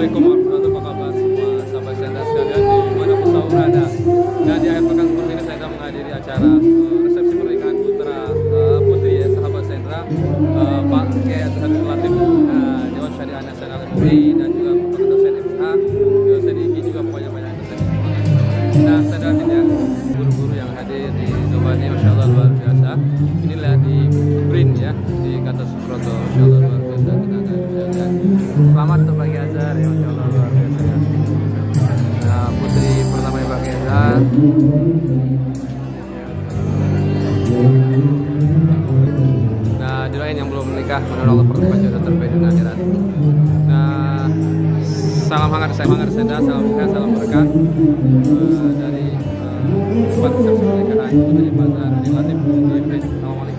Assalamualaikum warahmatullahi wabarakatuh. Semua sahabat senda sekalian di mana pun tahu berada. Dan di akhir pekan seperti ini saya sedang menghadiri acara uh, resepsi pernikahan putra uh, putri ya sahabat sendra uh, Pak Kiai Azharul Latif Dewan Syariah Nasional MUI dan juga Bapak dosen FH dosen IGI juga pokoknya banyak dosen Nah saya datin ya guru-guru yang hadir di Doba ini Masya Allah luar biasa. Inilah di Brin ya di kata Suproto Masya Allah Azhar ya Masya Allah luar biasa ya. Nah, putri pertama Kiai Azhar. Nah, doain yang belum menikah menurut Allah pertemuan jodoh terbaik di akhirat. Nah, salam hangat saya hangat senda, salam nikah, salam berkah eh, dari uh, resepsi pernikahan Putri Bazar di Latif di. Assalamualaikum.